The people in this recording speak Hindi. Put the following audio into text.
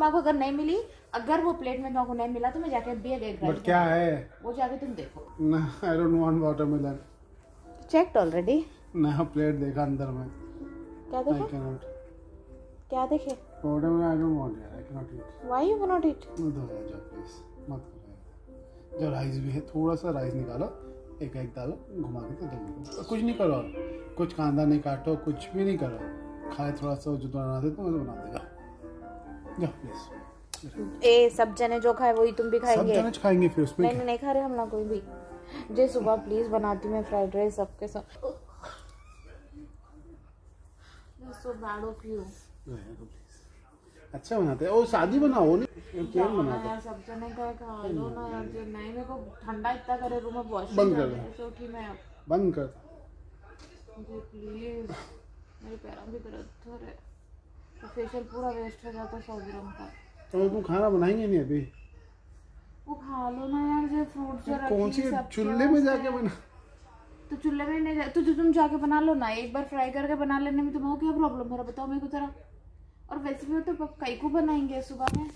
माँ को अगर नहीं मिली अगर वो प्लेट में को नहीं मिला तो मैं जाके भी देख बट क्या है? वो जाके तुम देखो। I don't want watermelon checked already नया प्लेट देखा अंदर में। क्या आई देखे क्या देखे? Watermelon I don't want I cannot eat why you not it मत दो यार जाओ प्लीज़ मत करो जो राइस भी है थोड़ा सा राइस निकालो एक एक डालो घुमा के तो दे। दो कुछ नहीं करो। कुछ कांदा नहीं काटो कुछ भी नहीं करो। खाए थोड़ा सा जो बना दे तो मैं बना देगा। ए सब जने जो खाए वही तुम भी सब खाएँगे? जने खाएँगे फिर उसमें नहीं नहीं खा रहे हम ना कोई भी। जे सुबह प्लीज़ बनाती मैं फ्राइड राइस सबके साथ सो बैड ऑफ़ यू? अच्छा बनाते हैं। ओ शादी बनाओ नहीं प्लेन बनाते यार सब जने का खा लो ना यार जो नहीं मेरे को ठंडा इतना करे रूम में वॉश बंद कर दो। कि मैं बंद कर। प्लीज़ मेरे पैरों की दर्द हो रहे तो फेशियल पूरा वेस्ट हो जाता सौ ग्राम का। तो तुम खाना बनाएँगे नहीं अभी? वो खा लो ना यार जो फ्रूट जो कौन सी चूल्हे में जाके बना तो चूल्हे में नहीं जा तो, तो तुम जाके बना लो ना एक बार फ्राई करके बना लेने में तुम्हें क्या प्रॉब्लम हो रहा बताओ मेरे को जरा। और वैसे भी तो कई को बनाएँगे सुबह में।